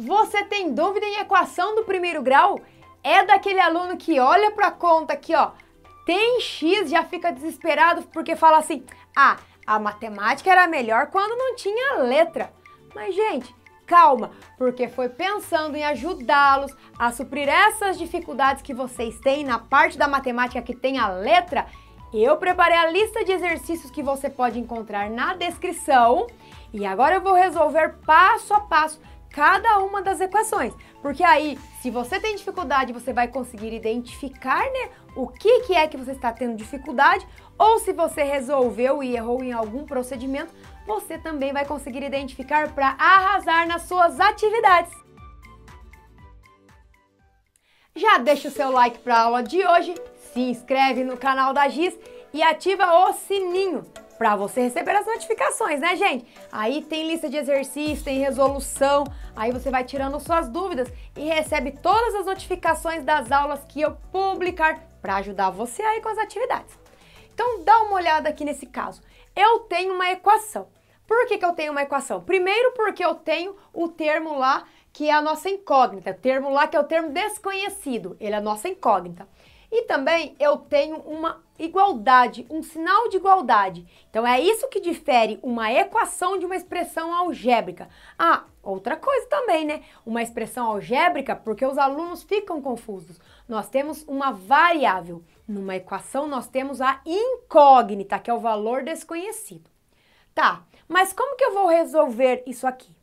Você tem dúvida em equação do primeiro grau? É daquele aluno que olha para a conta aqui, ó, tem x, já fica desesperado porque fala assim: "Ah, a matemática era melhor quando não tinha letra". Mas gente, calma, porque foi pensando em ajudá-los a suprir essas dificuldades que vocês têm na parte da matemática que tem a letra. Eu preparei a lista de exercícios que você pode encontrar na descrição e agora eu vou resolver passo a passo cada uma das equações. Porque aí, se você tem dificuldade, você vai conseguir identificar né, o que, que é que você está tendo dificuldade, ou se você resolveu e errou em algum procedimento, você também vai conseguir identificar para arrasar nas suas atividades. Já deixa o seu like para a aula de hoje, se inscreve no canal da Giz e ativa o sininho para você receber as notificações, né, gente? Aí tem lista de exercícios, tem resolução, aí você vai tirando suas dúvidas e recebe todas as notificações das aulas que eu publicar para ajudar você aí com as atividades. Então, dá uma olhada aqui nesse caso. Eu tenho uma equação. Por que, que eu tenho uma equação? Primeiro, porque eu tenho o termo lá que é a nossa incógnita, o termo lá que é o termo desconhecido, ele é a nossa incógnita. E também eu tenho uma igualdade, um sinal de igualdade. Então é isso que difere uma equação de uma expressão algébrica. Ah, outra coisa também, né? Uma expressão algébrica, porque os alunos ficam confusos. Nós temos uma variável. Numa equação nós temos a incógnita, que é o valor desconhecido. Tá, mas como que eu vou resolver isso aqui?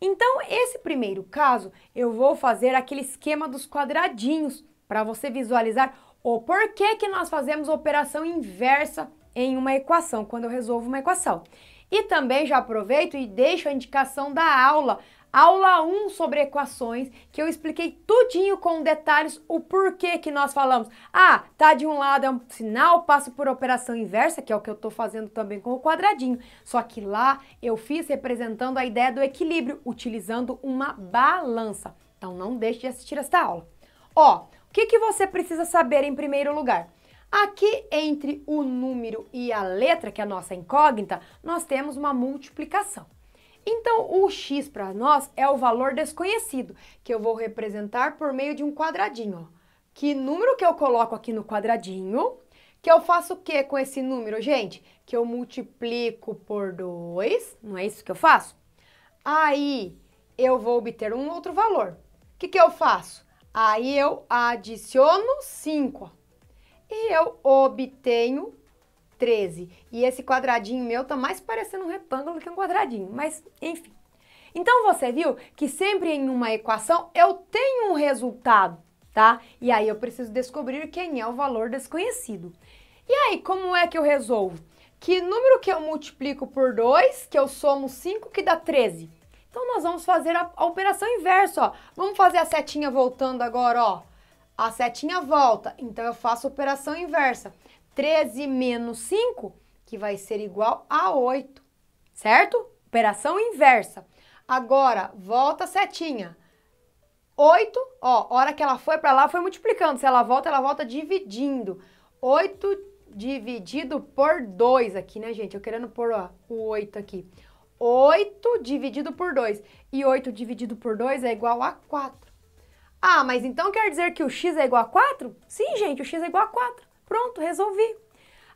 Então, esse primeiro caso, eu vou fazer aquele esquema dos quadradinhos para você visualizar o porquê que nós fazemos operação inversa em uma equação, quando eu resolvo uma equação. E também já aproveito e deixo a indicação da aula, aula 1 sobre equações, que eu expliquei tudinho com detalhes o porquê que nós falamos. Ah, tá de um lado é um sinal, passo por operação inversa, que é o que eu estou fazendo também com o quadradinho. Só que lá eu fiz representando a ideia do equilíbrio, utilizando uma balança. Então não deixe de assistir esta aula. Ó, que, que você precisa saber em primeiro lugar? Aqui entre o número e a letra, que é a nossa incógnita, nós temos uma multiplicação. Então, o x para nós é o valor desconhecido, que eu vou representar por meio de um quadradinho. Que número que eu coloco aqui no quadradinho? Que eu faço o que com esse número, gente? Que eu multiplico por 2, não é isso que eu faço? Aí, eu vou obter um outro valor. O que, que eu faço? Aí eu adiciono 5 e eu obtenho 13. E esse quadradinho meu tá mais parecendo um retângulo que um quadradinho, mas enfim. Então você viu que sempre em uma equação eu tenho um resultado, tá? E aí eu preciso descobrir quem é o valor desconhecido. E aí, como é que eu resolvo? Que número que eu multiplico por 2, que eu somo 5, que dá 13? Então, nós vamos fazer a, a operação inversa, ó. Vamos fazer a setinha voltando agora, ó. A setinha volta, então eu faço a operação inversa. 13 menos 5, que vai ser igual a 8, certo? Operação inversa. Agora, volta a setinha. 8, ó, hora que ela foi para lá, foi multiplicando. Se ela volta, ela volta dividindo. 8 dividido por 2 aqui, né, gente? Eu querendo pôr ó, o 8 aqui. 8 dividido por 2. E 8 dividido por 2 é igual a 4. Ah, mas então quer dizer que o x é igual a 4? Sim, gente, o x é igual a 4. Pronto, resolvi.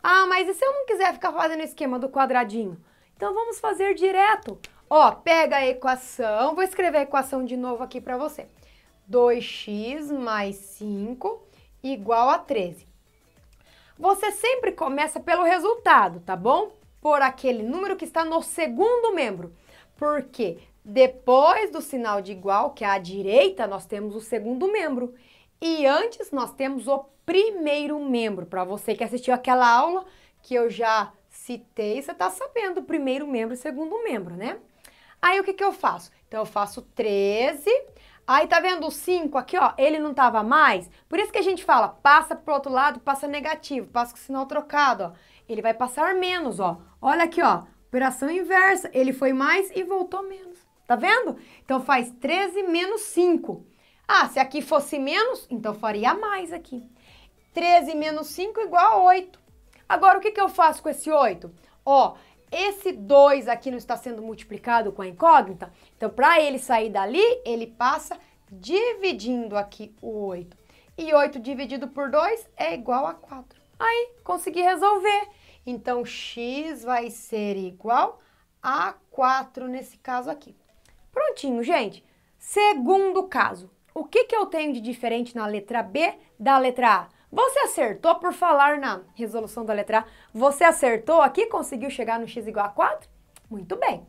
Ah, mas e se eu não quiser ficar fazendo o esquema do quadradinho? Então vamos fazer direto. Ó, pega a equação, vou escrever a equação de novo aqui para você. 2x mais 5 igual a 13. Você sempre começa pelo resultado, tá bom? Por aquele número que está no segundo membro. Porque depois do sinal de igual, que é à direita, nós temos o segundo membro. E antes nós temos o primeiro membro. Para você que assistiu aquela aula que eu já citei, você está sabendo o primeiro membro e o segundo membro, né? Aí o que, que eu faço? Então eu faço 13. Aí tá vendo o 5 aqui, ó? Ele não tava mais. Por isso que a gente fala, passa pro outro lado, passa negativo, passa com o sinal trocado, ó ele vai passar menos, ó. Olha aqui, ó, operação inversa. Ele foi mais e voltou menos. Tá vendo? Então faz 13 menos 5. Ah, se aqui fosse menos, então faria mais aqui. 13 menos 5 igual a 8. Agora, o que, que eu faço com esse 8? Ó, esse 2 aqui não está sendo multiplicado com a incógnita? Então, para ele sair dali, ele passa dividindo aqui o 8. E 8 dividido por 2 é igual a 4. Aí, consegui resolver. Então, x vai ser igual a 4 nesse caso aqui. Prontinho, gente. Segundo caso, o que, que eu tenho de diferente na letra B da letra A? Você acertou por falar na resolução da letra A? Você acertou aqui, conseguiu chegar no x igual a 4? Muito bem.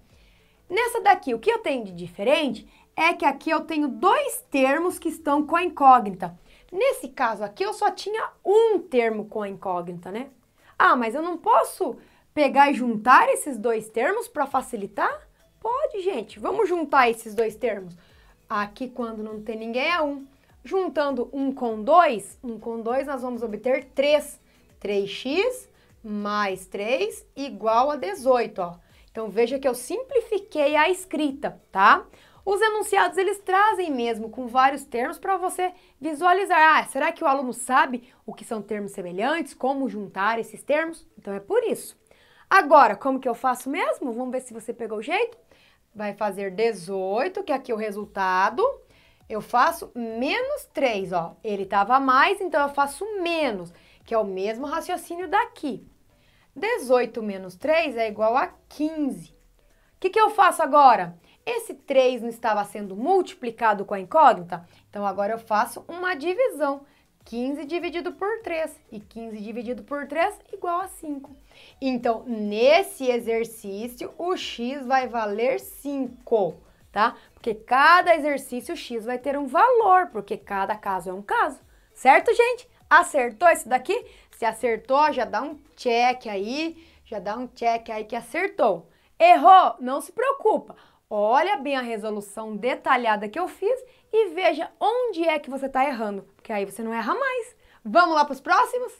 Nessa daqui, o que eu tenho de diferente é que aqui eu tenho dois termos que estão com a incógnita. Nesse caso aqui, eu só tinha um termo com a incógnita, né? Ah, mas eu não posso pegar e juntar esses dois termos para facilitar? Pode, gente. Vamos juntar esses dois termos. Aqui, quando não tem ninguém, é um. Juntando 1 com 2, 1 com 2, nós vamos obter 3. 3x mais 3 igual a 18, ó. Então, veja que eu simplifiquei a escrita, tá? Os enunciados, eles trazem mesmo com vários termos para você visualizar. Ah, será que o aluno sabe o que são termos semelhantes? Como juntar esses termos? Então, é por isso. Agora, como que eu faço mesmo? Vamos ver se você pegou o jeito. Vai fazer 18, que aqui é o resultado eu faço menos 3, ó. Ele estava mais, então eu faço menos, que é o mesmo raciocínio daqui. 18 menos 3 é igual a 15. O que, que eu faço agora? Esse 3 não estava sendo multiplicado com a incógnita? Então, agora eu faço uma divisão. 15 dividido por 3. E 15 dividido por 3 igual a 5. Então, nesse exercício, o x vai valer 5 tá? Porque cada exercício X vai ter um valor, porque cada caso é um caso. Certo, gente? Acertou isso daqui? Se acertou, já dá um check aí, já dá um check aí que acertou. Errou? Não se preocupa. Olha bem a resolução detalhada que eu fiz e veja onde é que você está errando, porque aí você não erra mais. Vamos lá para os próximos?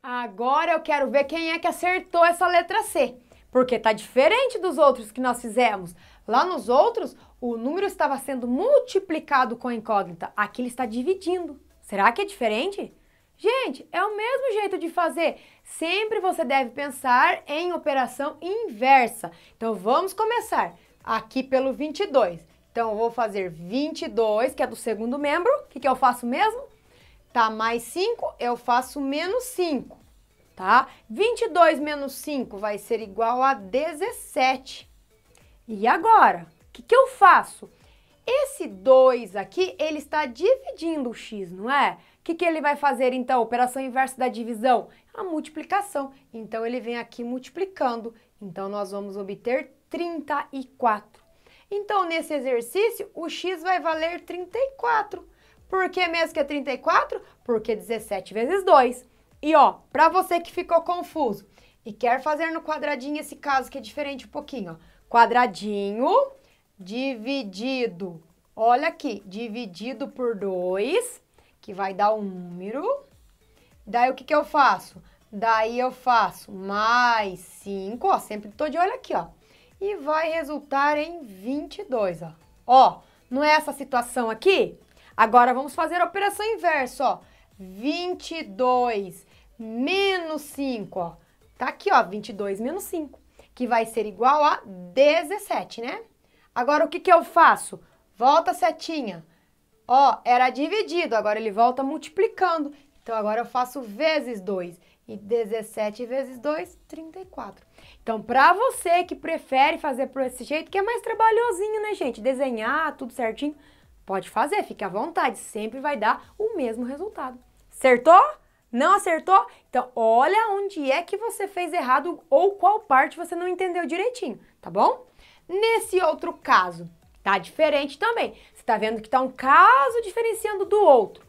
Agora eu quero ver quem é que acertou essa letra C, porque tá diferente dos outros que nós fizemos. Lá nos outros, o número estava sendo multiplicado com a incógnita. Aqui ele está dividindo. Será que é diferente? Gente, é o mesmo jeito de fazer. Sempre você deve pensar em operação inversa. Então vamos começar aqui pelo 22. Então eu vou fazer 22, que é do segundo membro. O que, que eu faço mesmo? Tá mais 5, eu faço menos 5, tá? 22 menos 5 vai ser igual a 17. E agora, o que, que eu faço? Esse 2 aqui, ele está dividindo o x, não é? O que, que ele vai fazer então? Operação inversa da divisão? A multiplicação. Então, ele vem aqui multiplicando. Então, nós vamos obter 34. Então, nesse exercício, o x vai valer 34. Por que mesmo que é 34? Porque 17 vezes 2. E ó, para você que ficou confuso e quer fazer no quadradinho esse caso que é diferente um pouquinho, ó quadradinho dividido, olha aqui, dividido por 2, que vai dar um número. Daí o que, que eu faço? Daí eu faço mais 5, ó, sempre tô de olho aqui, ó. E vai resultar em 22, ó. Ó, não é essa situação aqui? Agora vamos fazer a operação inversa, ó. 22 menos 5, ó. Tá aqui, ó, 22 menos 5 que vai ser igual a 17, né? Agora, o que, que eu faço? Volta a setinha. Ó, era dividido, agora ele volta multiplicando. Então, agora eu faço vezes 2. E 17 vezes 2, 34. Então, para você que prefere fazer por esse jeito, que é mais trabalhosinho, né, gente? Desenhar tudo certinho, pode fazer, fique à vontade. Sempre vai dar o mesmo resultado. Acertou? Não acertou? Então, olha onde é que você fez errado ou qual parte você não entendeu direitinho, tá bom? Nesse outro caso, tá diferente também. Você tá vendo que tá um caso diferenciando do outro.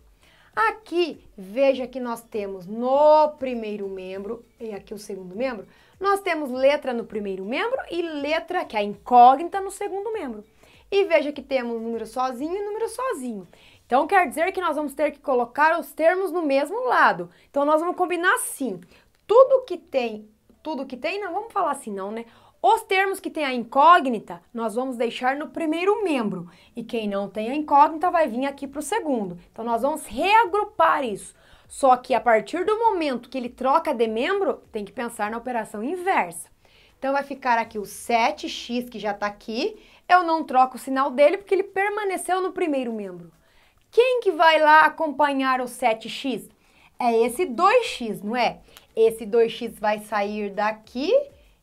Aqui, veja que nós temos no primeiro membro, e aqui o segundo membro, nós temos letra no primeiro membro e letra, que é a incógnita, no segundo membro. E veja que temos número sozinho e número sozinho. Então quer dizer que nós vamos ter que colocar os termos no mesmo lado. Então nós vamos combinar assim. Tudo que tem, tudo que tem, não vamos falar assim não, né? Os termos que tem a incógnita, nós vamos deixar no primeiro membro. E quem não tem a incógnita vai vir aqui para o segundo. Então, nós vamos reagrupar isso. Só que a partir do momento que ele troca de membro, tem que pensar na operação inversa. Então vai ficar aqui o 7x que já está aqui. Eu não troco o sinal dele porque ele permaneceu no primeiro membro. Quem que vai lá acompanhar o 7x? É esse 2x, não é? Esse 2x vai sair daqui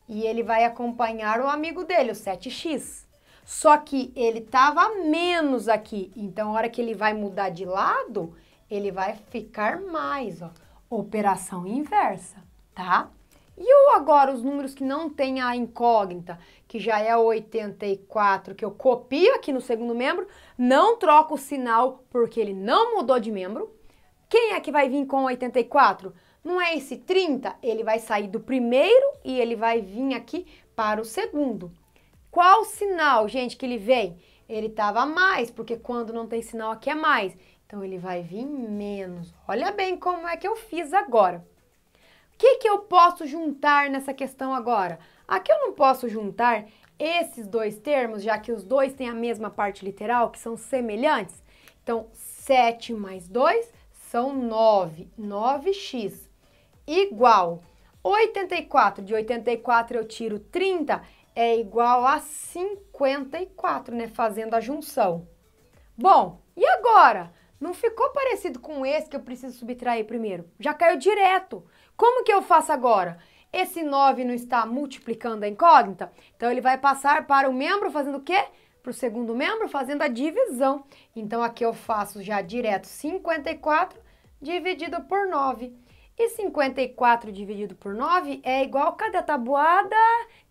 e ele vai acompanhar o amigo dele, o 7x. Só que ele estava menos aqui, então a hora que ele vai mudar de lado, ele vai ficar mais, ó. Operação inversa, tá? E o agora os números que não tem a incógnita, que já é o 84, que eu copio aqui no segundo membro, não troco o sinal porque ele não mudou de membro. Quem é que vai vir com 84? Não é esse 30? Ele vai sair do primeiro e ele vai vir aqui para o segundo. Qual sinal, gente, que ele vem? Ele estava mais, porque quando não tem sinal aqui é mais. Então ele vai vir menos. Olha bem como é que eu fiz agora. O que, que eu posso juntar nessa questão agora? Aqui eu não posso juntar esses dois termos, já que os dois têm a mesma parte literal, que são semelhantes. Então, 7 mais 2 são 9. 9x igual 84. De 84 eu tiro 30, é igual a 54, né? Fazendo a junção. Bom, e agora? Não ficou parecido com esse que eu preciso subtrair primeiro? Já caiu direto. Como que eu faço agora? Esse 9 não está multiplicando a incógnita? Então, ele vai passar para o membro fazendo o quê? Para o segundo membro fazendo a divisão. Então, aqui eu faço já direto 54 dividido por 9. E 54 dividido por 9 é igual, cadê a tabuada?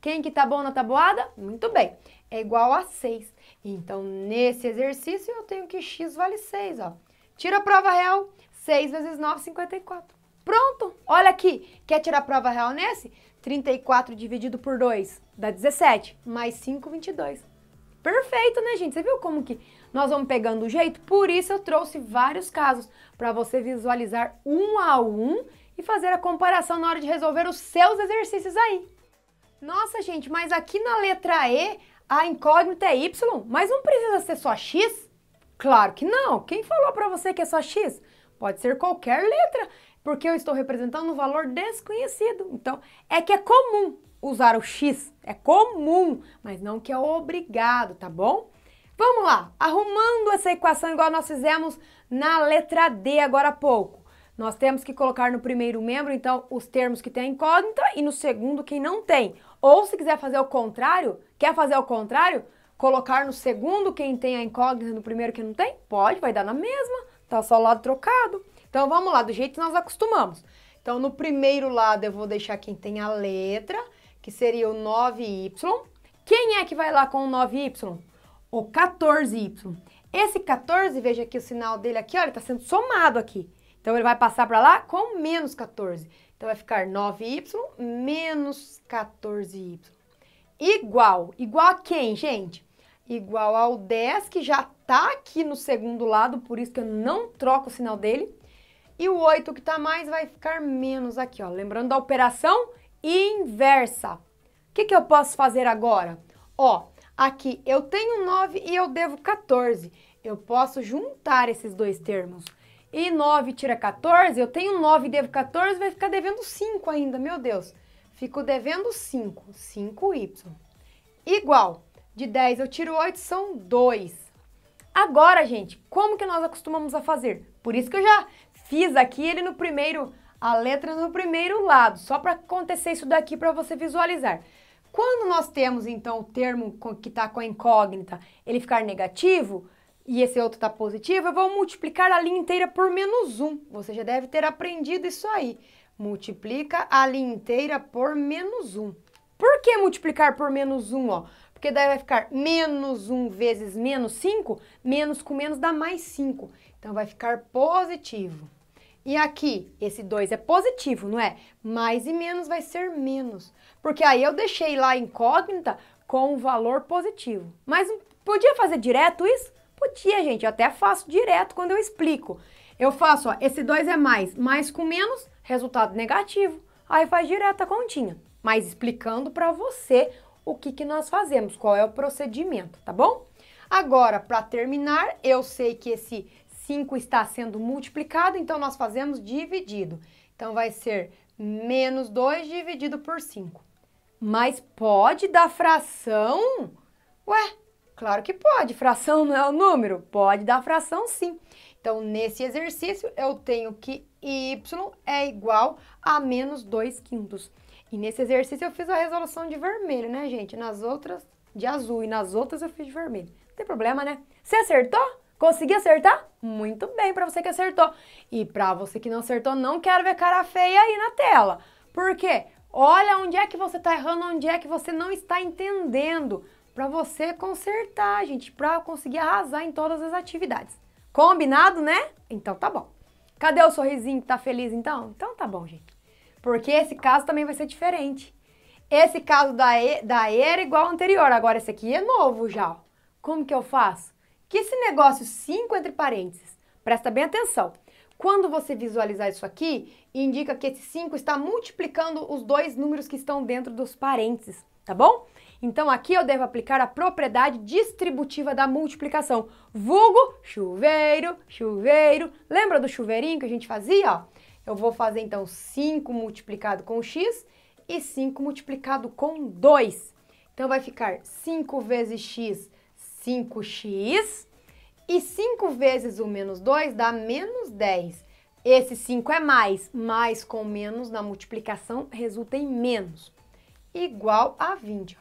Quem que tá bom na tabuada? Muito bem, é igual a 6. Então, nesse exercício, eu tenho que x vale 6, ó. Tira a prova real, 6 vezes 9, 54. Pronto, olha aqui, quer tirar a prova real nesse? 34 dividido por 2 dá 17, mais 5, 22. Perfeito, né, gente? Você viu como que nós vamos pegando o jeito? Por isso eu trouxe vários casos para você visualizar um a um e fazer a comparação na hora de resolver os seus exercícios aí. Nossa, gente, mas aqui na letra E a incógnita é Y, mas não precisa ser só X? Claro que não. Quem falou para você que é só X? Pode ser qualquer letra, porque eu estou representando um valor desconhecido. Então, é que é comum usar o X, é comum, mas não que é obrigado, tá bom? Vamos lá, arrumando essa equação igual nós fizemos na letra D agora há pouco. Nós temos que colocar no primeiro membro, então, os termos que tem incógnita e no segundo quem não tem. Ou se quiser fazer o contrário, quer fazer o contrário? Colocar no segundo quem tem a incógnita no primeiro quem não tem? Pode, vai dar na mesma, tá só o lado trocado. Então vamos lá, do jeito que nós acostumamos. Então no primeiro lado eu vou deixar quem tem a letra, que seria o 9y. Quem é que vai lá com o 9y? O 14y. Esse 14, veja aqui o sinal dele aqui, olha, está sendo somado aqui. Então, ele vai passar para lá com menos 14. Então, vai ficar 9y menos 14y. Igual. Igual a quem, gente? Igual ao 10, que já está aqui no segundo lado, por isso que eu não troco o sinal dele. E o 8 que está mais vai ficar menos aqui, ó. Lembrando da operação inversa. O que, que eu posso fazer agora? Ó, aqui eu tenho 9 e eu devo 14. Eu posso juntar esses dois termos. E 9 tira 14, eu tenho 9 e devo 14, vai ficar devendo 5 ainda, meu Deus. Fico devendo 5, 5y. Igual, de 10 eu tiro 8, são 2. Agora, gente, como que nós acostumamos a fazer? Por isso que eu já fiz aqui ele no primeiro, a letra no primeiro lado, só para acontecer isso daqui para você visualizar. Quando nós temos, então, o termo que está com a incógnita, ele ficar negativo, e esse outro está positivo, eu vou multiplicar a linha inteira por menos 1. Você já deve ter aprendido isso aí. Multiplica a linha inteira por menos 1. Por que multiplicar por menos 1? Ó? Porque daí vai ficar menos 1 vezes menos 5, menos com menos dá mais 5. Então vai ficar positivo. E aqui, esse 2 é positivo, não é? Mais e menos vai ser menos. Porque aí eu deixei lá incógnita com o valor positivo. Mas podia fazer direto isso? Podia, gente, eu até faço direto quando eu explico. Eu faço, ó, esse 2 é mais, mais com menos, resultado negativo. Aí faz direto a continha, mas explicando para você o que, que nós fazemos, qual é o procedimento, tá bom? Agora, para terminar, eu sei que esse 5 está sendo multiplicado, então nós fazemos dividido. Então vai ser menos 2 dividido por 5. Mas pode dar fração? Ué, claro que pode. Fração não é o número? Pode dar fração sim. Então, nesse exercício, eu tenho que y é igual a menos 2 quintos. E nesse exercício eu fiz a resolução de vermelho, né, gente? Nas outras, de azul. E nas outras eu fiz de vermelho. Não tem problema, né? Você acertou? Conseguiu acertar? Muito bem para você que acertou. E para você que não acertou, não quero ver cara feia aí na tela. Por quê? Olha onde é que você está errando, onde é que você não está entendendo. Para você consertar, gente, para conseguir arrasar em todas as atividades. Combinado, né? Então tá bom. Cadê o sorrisinho que tá feliz então? Então tá bom, gente. Porque esse caso também vai ser diferente. Esse caso da E, da e era igual ao anterior, agora esse aqui é novo já. Como que eu faço? Que esse negócio 5 entre parênteses, presta bem atenção. Quando você visualizar isso aqui, indica que esse 5 está multiplicando os dois números que estão dentro dos parênteses, tá bom? Então aqui eu devo aplicar a propriedade distributiva da multiplicação. Vulgo chuveiro, chuveiro. Lembra do chuveirinho que a gente fazia? Eu vou fazer então 5 multiplicado com x e 5 multiplicado com 2. Então vai ficar 5 vezes x, 5x. E 5 vezes o menos 2 dá menos 10. Esse 5 é mais, mais com menos na multiplicação resulta em menos. Igual a 20.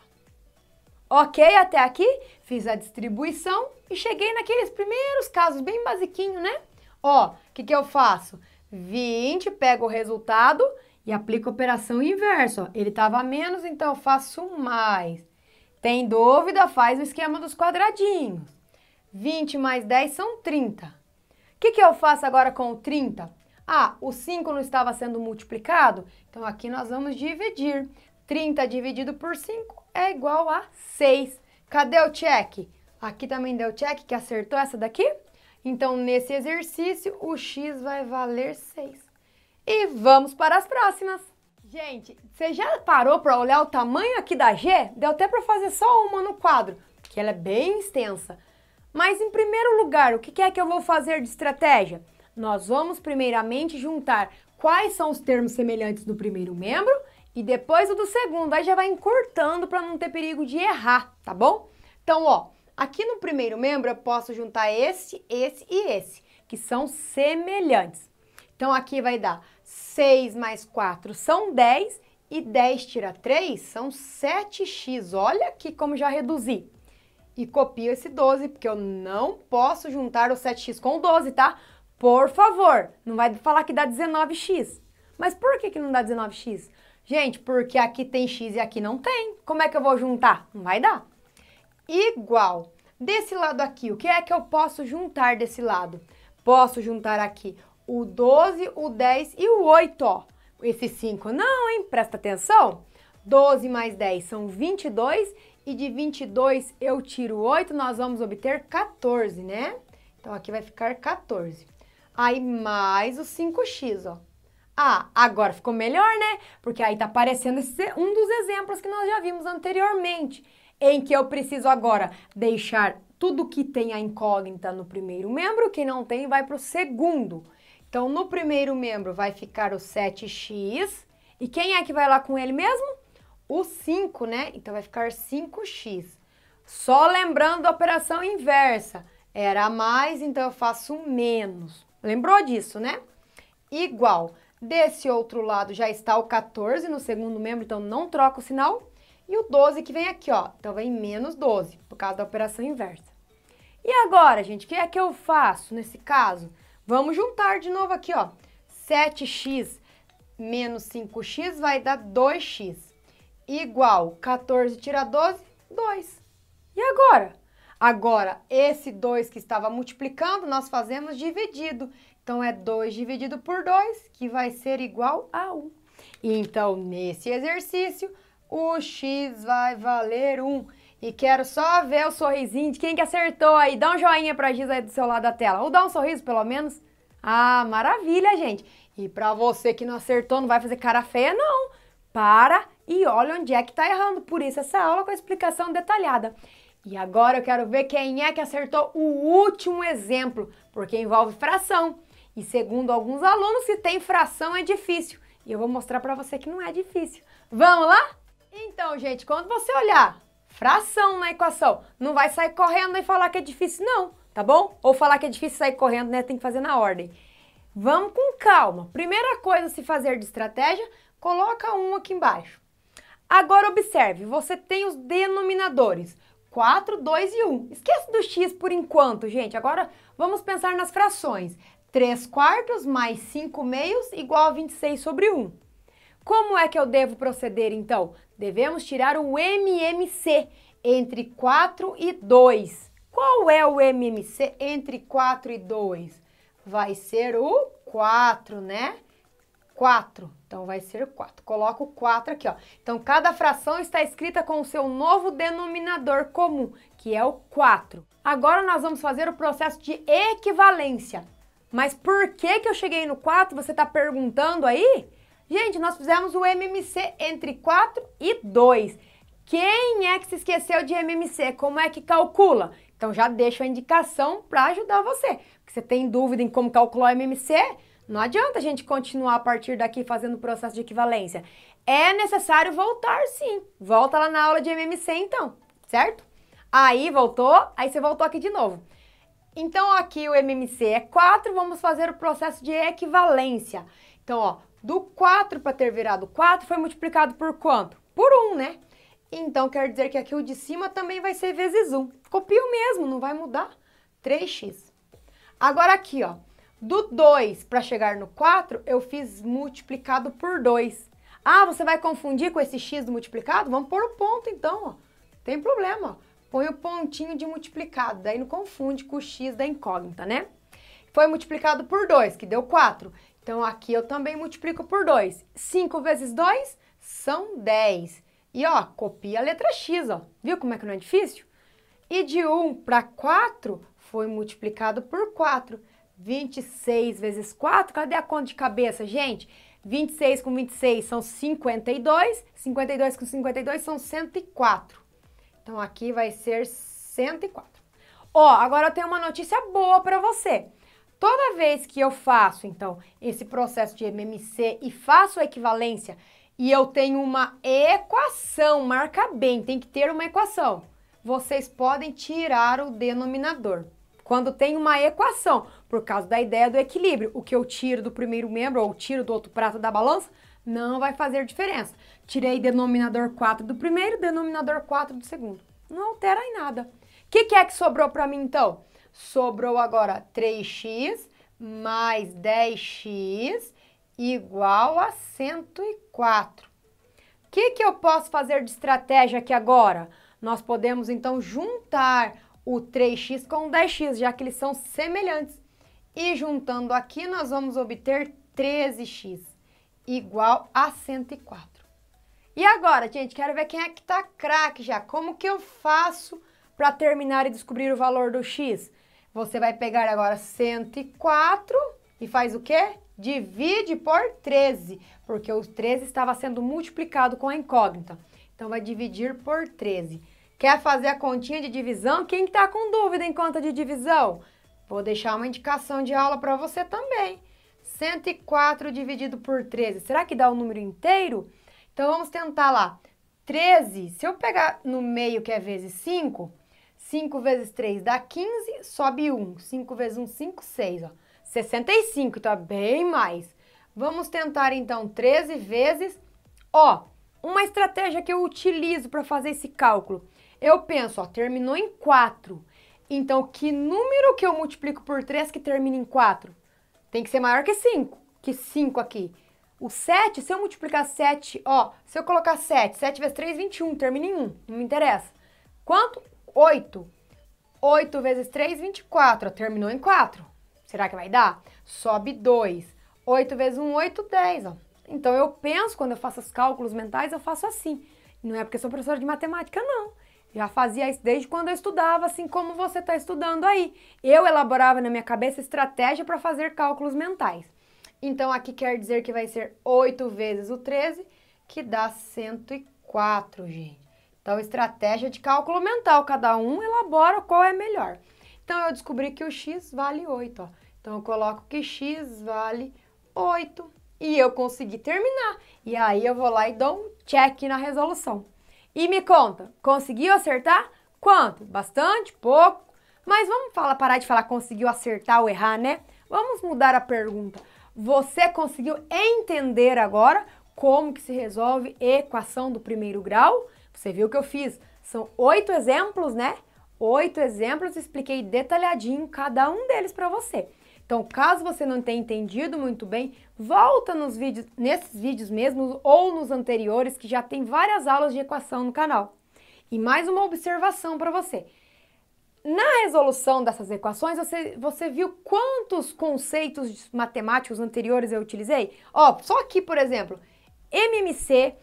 Ok, até aqui fiz a distribuição e cheguei naqueles primeiros casos bem basiquinho, né? Ó, o que, que eu faço? 20, pego o resultado e aplico a operação inversa. Ó. Ele estava menos, então eu faço mais. Tem dúvida? Faz o esquema dos quadradinhos. 20 mais 10 são 30. O que, que eu faço agora com o 30? Ah, o 5 não estava sendo multiplicado? Então aqui nós vamos dividir. 30 dividido por 5 é igual a 6. Cadê o check? Aqui também deu check que acertou essa daqui? Então, nesse exercício, o x vai valer 6. E vamos para as próximas. Gente, você já parou para olhar o tamanho aqui da G? Deu até para fazer só uma no quadro, porque ela é bem extensa. Mas, em primeiro lugar, o que é que eu vou fazer de estratégia? Nós vamos, primeiramente, juntar quais são os termos semelhantes do primeiro membro e depois o do segundo. Aí já vai encurtando para não ter perigo de errar, tá bom? Então, ó, aqui no primeiro membro eu posso juntar esse, esse e esse, que são semelhantes. Então, aqui vai dar 6 mais 4 são 10 e 10 tira 3 são 7x. Olha aqui como já reduzi. E copio esse 12, porque eu não posso juntar o 7x com o 12, tá? Por favor, não vai falar que dá 19x. Mas por que, que não dá 19x? Gente, porque aqui tem x e aqui não tem. Como é que eu vou juntar? Não vai dar. Igual. Desse lado aqui, o que é que eu posso juntar desse lado? Posso juntar aqui o 12, o 10 e o 8, ó. Esse 5 não, hein? Presta atenção. 12 mais 10 são 22 e de 22 eu tiro 8, nós vamos obter 14, né? Então aqui vai ficar 14. Aí mais o 5x, ó. Ah, agora ficou melhor, né? Porque aí tá aparecendo esse, um dos exemplos que nós já vimos anteriormente, em que eu preciso agora deixar tudo que tem a incógnita no primeiro membro, que não tem vai para o segundo. Então, no primeiro membro vai ficar o 7x, e quem é que vai lá com ele mesmo? O 5, né? Então, vai ficar 5x. Só lembrando da operação inversa, era mais, então eu faço menos. Lembrou disso, né? Igual. Desse outro lado já está o 14 no segundo membro, então não troca o sinal. E o 12 que vem aqui, ó. Então vem menos 12, por causa da operação inversa. E agora, gente, o que é que eu faço nesse caso? Vamos juntar de novo aqui, ó. 7x menos 5x vai dar 2x. Igual 14 tira 12, 2. E agora? Agora, esse 2 que estava multiplicando, nós fazemos dividido. Então, é 2 dividido por 2, que vai ser igual a 1. Então, nesse exercício, o x vai valer 1. E quero só ver o sorrisinho de quem que acertou aí. Dá um joinha pra Giz aí do seu lado da tela. Ou dá um sorriso, pelo menos. Ah, maravilha, gente. E pra você que não acertou, não vai fazer cara feia, não. Para e olha onde é que tá errando. Por isso, essa aula com a explicação detalhada. E agora eu quero ver quem é que acertou o último exemplo, porque envolve fração. E segundo alguns alunos, se tem fração é difícil. E eu vou mostrar para você que não é difícil. Vamos lá? Então, gente, quando você olhar fração na equação, não vai sair correndo e falar que é difícil, não, tá bom? Ou falar que é difícil sair correndo, né? Tem que fazer na ordem. Vamos com calma. Primeira coisa a se fazer de estratégia, coloca um aqui embaixo. Agora observe, você tem os denominadores. 4, 2 e 1. Esquece do x por enquanto, gente. Agora vamos pensar nas frações. 3 quartos mais 5 meios igual a 26 sobre 1. Como é que eu devo proceder, então? Devemos tirar o MMC entre 4 e 2. Qual é o MMC entre 4 e 2? vai ser o 4, né? 4. Então, vai ser 4. Coloca o 4 aqui, ó. Então, cada fração está escrita com o seu novo denominador comum, que é o 4. Agora, nós vamos fazer o processo de equivalência. Mas por que, que eu cheguei no 4? Você está perguntando aí? Gente, nós fizemos o MMC entre 4 e 2. Quem é que se esqueceu de MMC? Como é que calcula? Então já deixo a indicação para ajudar você. Porque você tem dúvida em como calcular o MMC, não adianta a gente continuar a partir daqui fazendo o processo de equivalência. É necessário voltar sim. Volta lá na aula de MMC então, certo? Aí voltou, aí você voltou aqui de novo. Então aqui o MMC é 4, vamos fazer o processo de equivalência. Então, ó, do 4 para ter virado 4 foi multiplicado por quanto? Por 1, né? Então quer dizer que aqui o de cima também vai ser vezes 1. Copio mesmo, não vai mudar. 3x. Agora aqui, ó, do 2 para chegar no 4, eu fiz multiplicado por 2. Ah, você vai confundir com esse x do multiplicado? Vamos pôr o ponto então, ó. Tem problema, ó. Põe o pontinho de multiplicado, daí não confunde com o x da incógnita, né? Foi multiplicado por 2, que deu 4. Então aqui eu também multiplico por 2. 5 vezes 2 são 10. E ó, copia a letra X, ó. Viu como é que não é difícil? E de 1 para 4 foi multiplicado por 4. 26 vezes 4, cadê a conta de cabeça, gente? 26 com 26 são 52, 52 com 52 são 104. Então aqui vai ser 104. Ó, agora eu tenho uma notícia boa para você. Toda vez que eu faço, então, esse processo de MMC e faço a equivalência e eu tenho uma equação, marca bem, tem que ter uma equação. Vocês podem tirar o denominador. Quando tem uma equação, por causa da ideia do equilíbrio, o que eu tiro do primeiro membro ou tiro do outro prato da balança, não vai fazer diferença. Tirei denominador 4 do primeiro, denominador 4 do segundo. Não altera em nada. O que, que é que sobrou para mim então? Sobrou agora 3x mais 10x igual a 104. O que, que eu posso fazer de estratégia aqui agora? Nós podemos, então, juntar o 3x com o 10x, já que eles são semelhantes. E juntando aqui, nós vamos obter 13x igual a 104. E agora, gente, quero ver quem é que tá craque já. Como que eu faço para terminar e descobrir o valor do x? Você vai pegar agora 104 e faz o quê? divide por 13, porque o 13 estava sendo multiplicado com a incógnita. Então, vai dividir por 13. Quer fazer a continha de divisão? Quem está com dúvida em conta de divisão? Vou deixar uma indicação de aula para você também. 104 dividido por 13. Será que dá o número inteiro? Então, vamos tentar lá. 13, se eu pegar no meio, que é vezes 5, 5 vezes 3 dá 15, sobe 1. 5 vezes 1, 5, 6, ó. 65, tá bem mais. Vamos tentar então 13 vezes. Ó, uma estratégia que eu utilizo para fazer esse cálculo. Eu penso, ó, terminou em 4. Então, que número que eu multiplico por 3 que termina em 4? Tem que ser maior que 5, que 5 aqui. O 7, se eu multiplicar 7, ó, se eu colocar 7, 7 vezes 3, 21, termina em 1, não me interessa. Quanto? 8. 8 vezes 3, 24, ó, terminou em 4. Será que vai dar? Sobe 2. 8 vezes 1, 8, 10. Ó. Então eu penso, quando eu faço os cálculos mentais, eu faço assim. Não é porque sou professora de matemática, não. Já fazia isso desde quando eu estudava, assim como você está estudando aí. Eu elaborava na minha cabeça estratégia para fazer cálculos mentais. Então aqui quer dizer que vai ser 8 vezes o 13, que dá 104, gente. Então, estratégia de cálculo mental, cada um elabora qual é melhor. Então, eu descobri que o x vale 8. Ó. Então, eu coloco que x vale 8 e eu consegui terminar. E aí eu vou lá e dou um check na resolução. E me conta, conseguiu acertar? Quanto? Bastante? Pouco? Mas vamos falar, parar de falar conseguiu acertar ou errar, né? Vamos mudar a pergunta. Você conseguiu entender agora como que se resolve equação do primeiro grau? Você viu que eu fiz? São oito exemplos, né? Oito exemplos, expliquei detalhadinho cada um deles para você. Então, caso você não tenha entendido muito bem, volta nos vídeos, nesses vídeos mesmo ou nos anteriores que já tem várias aulas de equação no canal. E mais uma observação para você. Na resolução dessas equações, você, você viu quantos conceitos matemáticos anteriores eu utilizei? Ó, só aqui, por exemplo, MMC,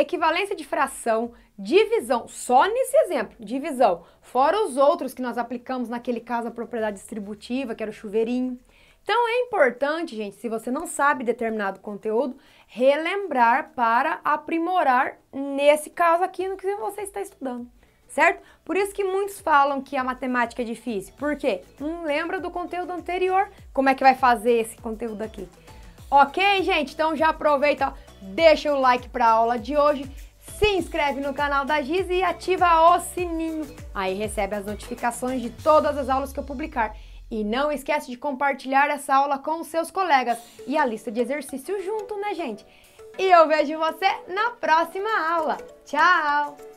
equivalência de fração, divisão, só nesse exemplo, divisão, fora os outros que nós aplicamos naquele caso a propriedade distributiva, que era o chuveirinho. Então é importante, gente, se você não sabe determinado conteúdo, relembrar para aprimorar nesse caso aqui no que você está estudando certo? Por isso que muitos falam que a matemática é difícil. Por quê? Não lembra do conteúdo anterior. Como é que vai fazer esse conteúdo aqui? Ok, gente? Então já aproveita, deixa o like para a aula de hoje, se inscreve no canal da Giz e ativa o sininho. Aí recebe as notificações de todas as aulas que eu publicar. E não esquece de compartilhar essa aula com os seus colegas e a lista de exercícios junto, né, gente? E eu vejo você na próxima aula. Tchau!